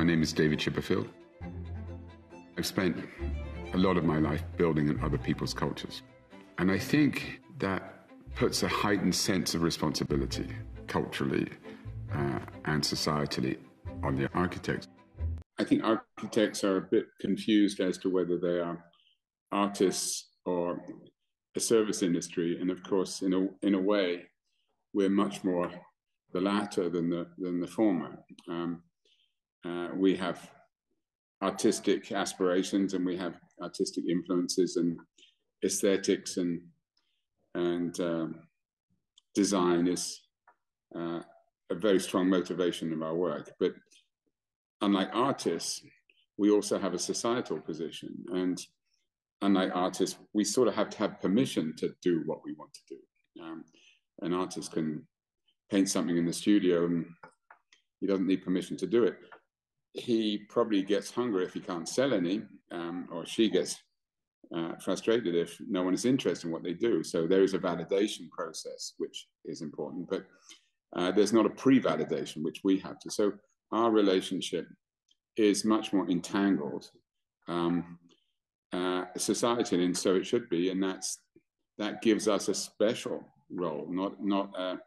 My name is David Chipperfield. I've spent a lot of my life building in other people's cultures. And I think that puts a heightened sense of responsibility culturally uh, and societally on the architects. I think architects are a bit confused as to whether they are artists or a service industry. And of course, in a, in a way, we're much more the latter than the, than the former. Um, uh, we have artistic aspirations and we have artistic influences and aesthetics and and um, design is uh, a very strong motivation of our work. But unlike artists, we also have a societal position. And unlike artists, we sort of have to have permission to do what we want to do. Um, an artist can paint something in the studio and he doesn't need permission to do it he probably gets hungry if he can't sell any, um, or she gets uh, frustrated if no one is interested in what they do. So there is a validation process, which is important, but uh, there's not a pre-validation, which we have to. So our relationship is much more entangled um, uh, society, and so it should be, and that's that gives us a special role, not not a,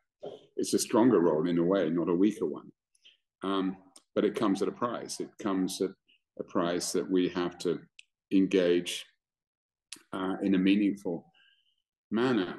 it's a stronger role in a way, not a weaker one. Um, but it comes at a price. It comes at a price that we have to engage uh, in a meaningful manner.